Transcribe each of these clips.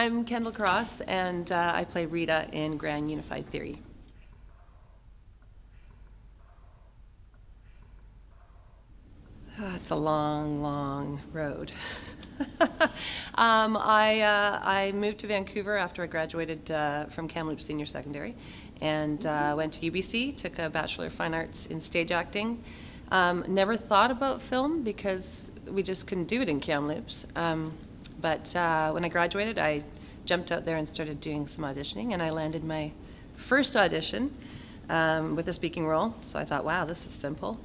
I'm Kendall Cross, and uh, I play Rita in Grand Unified Theory. Oh, it's a long, long road. um, I, uh, I moved to Vancouver after I graduated uh, from Kamloops Senior Secondary and uh, went to UBC, took a Bachelor of Fine Arts in Stage Acting. Um, never thought about film because we just couldn't do it in Kamloops. Um, but uh, when I graduated, I jumped out there and started doing some auditioning, and I landed my first audition um, with a speaking role. So I thought, wow, this is simple.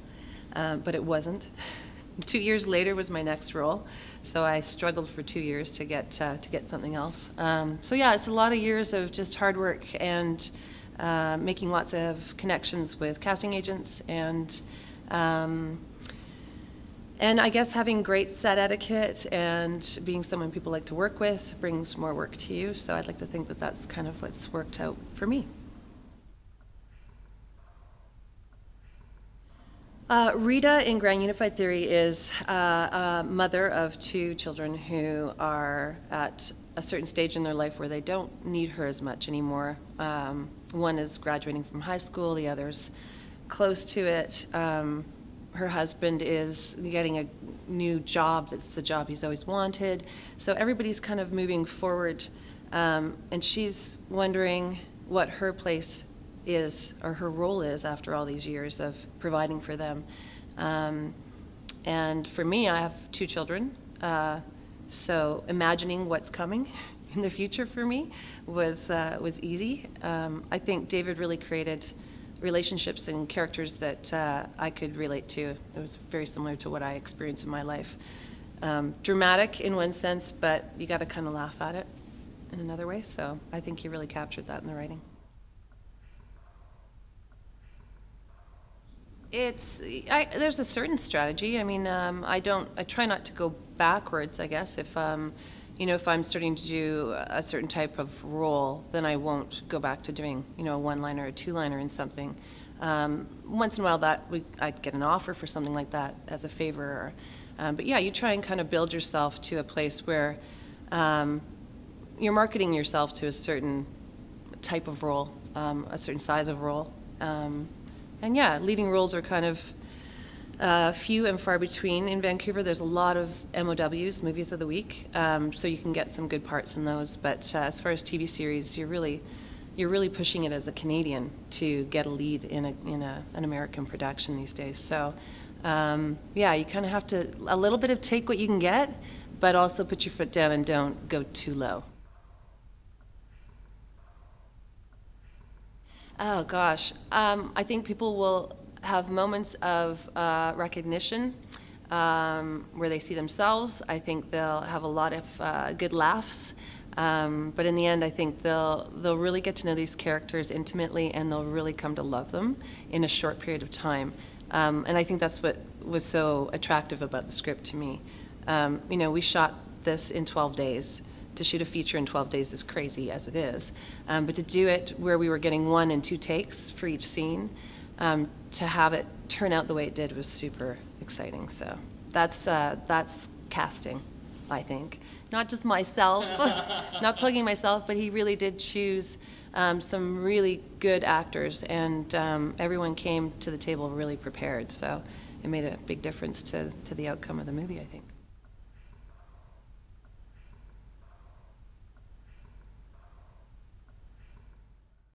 Um, but it wasn't. two years later was my next role, so I struggled for two years to get uh, to get something else. Um, so yeah, it's a lot of years of just hard work and uh, making lots of connections with casting agents and um, and I guess having great set etiquette and being someone people like to work with brings more work to you. So I'd like to think that that's kind of what's worked out for me. Uh, Rita in Grand Unified Theory is uh, a mother of two children who are at a certain stage in their life where they don't need her as much anymore. Um, one is graduating from high school, the other's close to it. Um, her husband is getting a new job that's the job he's always wanted. So everybody's kind of moving forward, um, and she's wondering what her place is or her role is after all these years of providing for them. Um, and for me, I have two children, uh, so imagining what's coming in the future for me was uh, was easy. Um, I think David really created relationships and characters that uh, I could relate to. It was very similar to what I experienced in my life. Um, dramatic in one sense, but you got to kind of laugh at it in another way. So I think he really captured that in the writing. It's I, there's a certain strategy. I mean, um, I don't. I try not to go backwards. I guess if um, you know, if I'm starting to do a certain type of role, then I won't go back to doing, you know, a one-liner or a two-liner in something. Um, once in a while, that we, I'd get an offer for something like that as a favor. Or, um, but yeah, you try and kind of build yourself to a place where um, you're marketing yourself to a certain type of role, um, a certain size of role. Um, and yeah, leading roles are kind of uh, few and far between in Vancouver. There's a lot of MOWs, movies of the week, um, so you can get some good parts in those. But uh, as far as TV series, you're really you're really pushing it as a Canadian to get a lead in a in a, an American production these days. So um, yeah, you kind of have to a little bit of take what you can get, but also put your foot down and don't go too low. Oh gosh, um, I think people will have moments of uh, recognition um, where they see themselves. I think they'll have a lot of uh, good laughs. Um, but in the end, I think they'll they'll really get to know these characters intimately, and they'll really come to love them in a short period of time. Um, and I think that's what was so attractive about the script to me. Um, you know, we shot this in 12 days. To shoot a feature in 12 days is crazy as it is, um, but to do it where we were getting one and two takes for each scene, um, to have it turn out the way it did was super exciting. So that's uh, that's casting, I think. Not just myself, not plugging myself, but he really did choose um, some really good actors, and um, everyone came to the table really prepared. So it made a big difference to, to the outcome of the movie, I think.